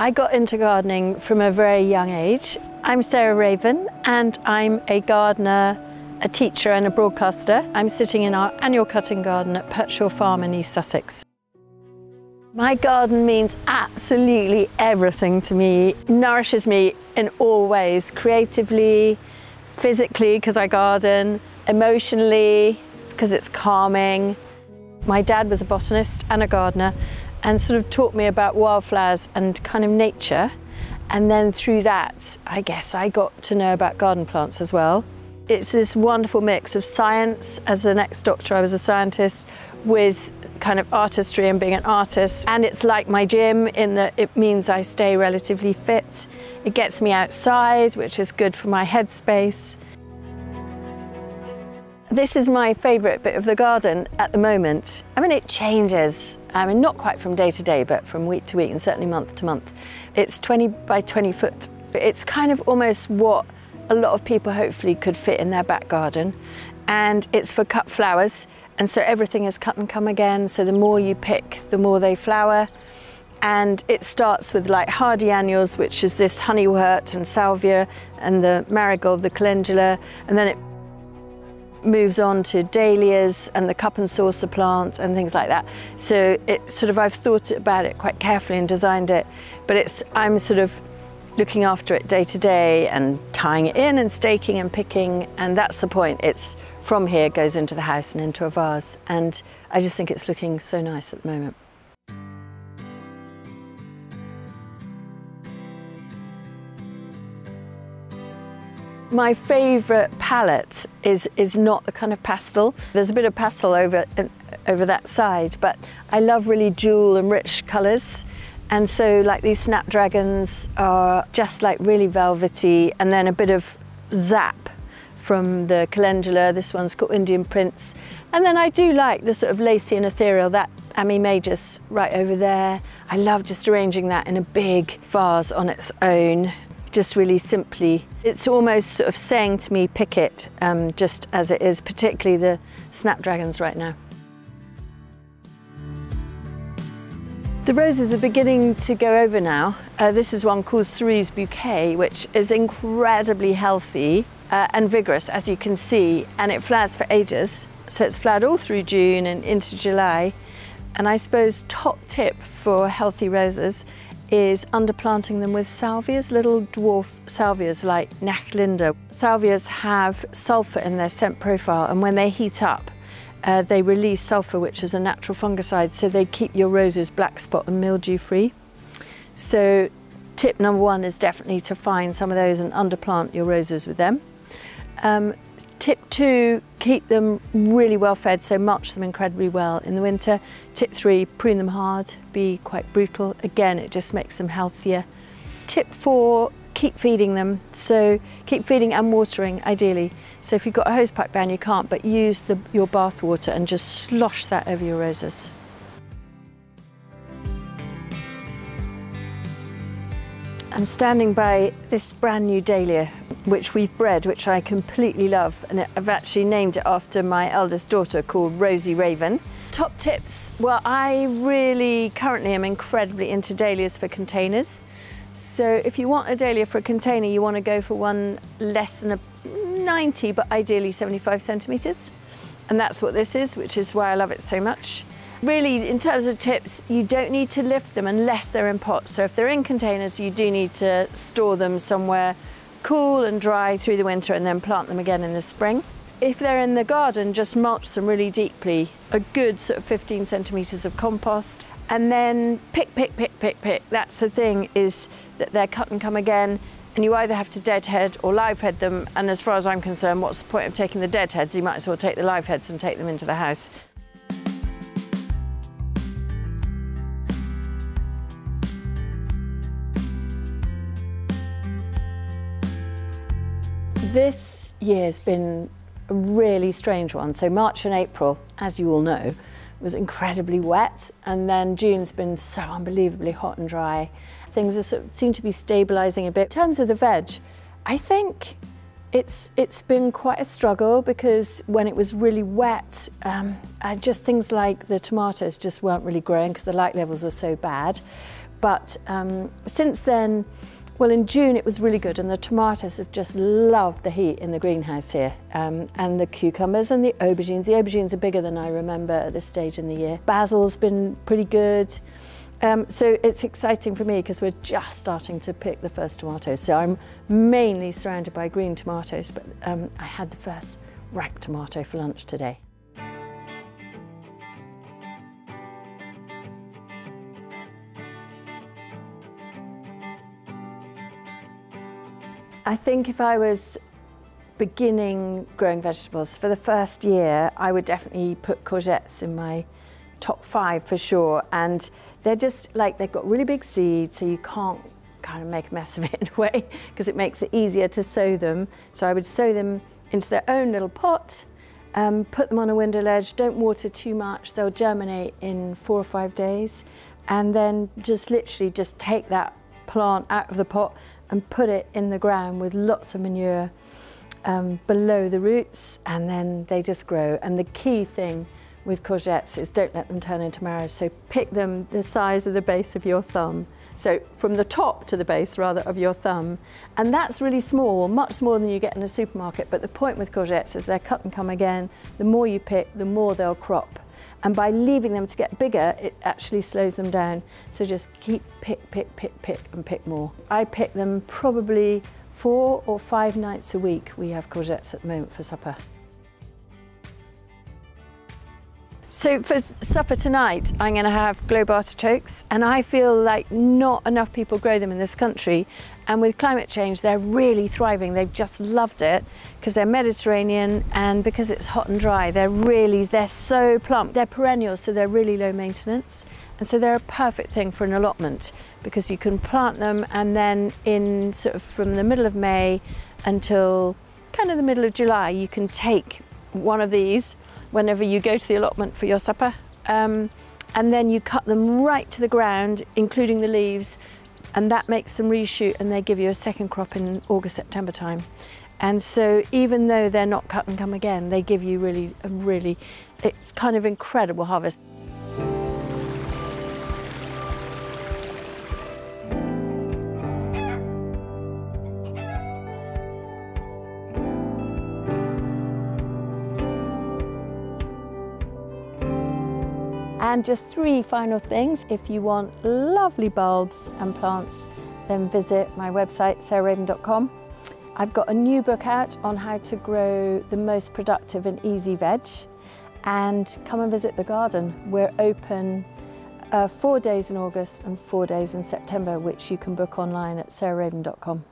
I got into gardening from a very young age. I'm Sarah Raven and I'm a gardener, a teacher and a broadcaster. I'm sitting in our annual cutting garden at Perch Hill Farm in East Sussex. My garden means absolutely everything to me. Nourishes me in all ways, creatively, physically because I garden, emotionally because it's calming. My dad was a botanist and a gardener and sort of taught me about wildflowers and kind of nature. And then through that, I guess I got to know about garden plants as well. It's this wonderful mix of science. As an ex-doctor, I was a scientist with kind of artistry and being an artist. And it's like my gym in that it means I stay relatively fit. It gets me outside, which is good for my headspace. This is my favourite bit of the garden at the moment. I mean, it changes. I mean, not quite from day to day, but from week to week and certainly month to month. It's 20 by 20 foot. It's kind of almost what a lot of people hopefully could fit in their back garden. And it's for cut flowers. And so everything is cut and come again. So the more you pick, the more they flower. And it starts with like hardy annuals, which is this honeywort and salvia and the marigold, the calendula. And then it moves on to dahlias and the cup and saucer plant and things like that. So it sort of, I've thought about it quite carefully and designed it, but it's, I'm sort of looking after it day to day and tying it in and staking and picking. And that's the point. It's from here, goes into the house and into a vase. And I just think it's looking so nice at the moment. My favourite palette is, is not the kind of pastel. There's a bit of pastel over, over that side, but I love really jewel and rich colours. And so like these snapdragons are just like really velvety and then a bit of zap from the calendula. This one's called Indian Prince. And then I do like the sort of lacy and ethereal, that Ammi Majus right over there. I love just arranging that in a big vase on its own just really simply. It's almost sort of saying to me, pick it, um, just as it is, particularly the snapdragons right now. The roses are beginning to go over now. Uh, this is one called Cerise Bouquet, which is incredibly healthy uh, and vigorous, as you can see, and it flowers for ages. So it's flowered all through June and into July. And I suppose top tip for healthy roses is underplanting them with salvias, little dwarf salvias like Nachtvlinder. Salvias have sulfur in their scent profile and when they heat up, uh, they release sulfur, which is a natural fungicide, so they keep your roses black spot and mildew free. So tip number one is definitely to find some of those and underplant your roses with them. Um, Tip two, keep them really well fed, so mulch them incredibly well in the winter. Tip three, prune them hard, be quite brutal. Again, it just makes them healthier. Tip four, keep feeding them. So keep feeding and watering, ideally. So if you've got a hosepipe ban, you can't, but use the, your bath water and just slosh that over your roses. I'm standing by this brand new dahlia, which we've bred, which I completely love. And I've actually named it after my eldest daughter called Rosie Raven. Top tips, well, I really currently am incredibly into dahlias for containers. So if you want a dahlia for a container, you want to go for one less than a 90, but ideally 75 centimetres. And that's what this is, which is why I love it so much. Really, in terms of tips, you don't need to lift them unless they're in pots. So if they're in containers, you do need to store them somewhere cool and dry through the winter and then plant them again in the spring. If they're in the garden, just mulch them really deeply, a good sort of 15 centimetres of compost, and then pick, pick, pick, pick, pick. That's the thing, is that they're cut and come again, and you either have to deadhead or live head them, and as far as I'm concerned, what's the point of taking the dead heads? You might as well take the live heads and take them into the house. This year's been a really strange one. So March and April, as you all know, was incredibly wet and then June's been so unbelievably hot and dry. Things sort of, seem to be stabilising a bit. In terms of the veg, I think it's it's been quite a struggle because when it was really wet, um, just things like the tomatoes just weren't really growing because the light levels were so bad. But um, since then, well, in June it was really good, and the tomatoes have just loved the heat in the greenhouse here, um, and the cucumbers and the aubergines. The aubergines are bigger than I remember at this stage in the year. Basil's been pretty good. Um, so it's exciting for me because we're just starting to pick the first tomatoes. So I'm mainly surrounded by green tomatoes, but um, I had the first ripe tomato for lunch today. I think if I was beginning growing vegetables for the first year, I would definitely put courgettes in my top five for sure. And they're just like, they've got really big seeds, so you can't kind of make a mess of it in a way because it makes it easier to sow them. So I would sow them into their own little pot, um, put them on a window ledge, don't water too much, they'll germinate in four or five days. And then just literally just take that plant out of the pot and put it in the ground with lots of manure um, below the roots and then they just grow. And the key thing with courgettes is don't let them turn into marrows. So pick them the size of the base of your thumb. So from the top to the base rather of your thumb. And that's really small, much smaller than you get in a supermarket. But the point with courgettes is they're cut and come again. The more you pick, the more they'll crop. And by leaving them to get bigger, it actually slows them down. So just keep pick, pick, pick, pick, and pick more. I pick them probably four or five nights a week. We have courgettes at the moment for supper. So for supper tonight, I'm going to have globe artichokes, and I feel like not enough people grow them in this country. And with climate change, they're really thriving. They've just loved it because they're Mediterranean and because it's hot and dry. They're really, they're so plump. They're perennial, so they're really low maintenance. And so they're a perfect thing for an allotment because you can plant them and then in sort of from the middle of May until kind of the middle of July, you can take one of these whenever you go to the allotment for your supper. Um, and then you cut them right to the ground, including the leaves, and that makes them reshoot and they give you a second crop in August, September time. And so even though they're not cut and come again, they give you really, a really, it's kind of incredible harvest. And just three final things. If you want lovely bulbs and plants, then visit my website, sarahraven.com. I've got a new book out on how to grow the most productive and easy veg. And come and visit the garden. We're open uh, four days in August and four days in September, which you can book online at sarahraven.com.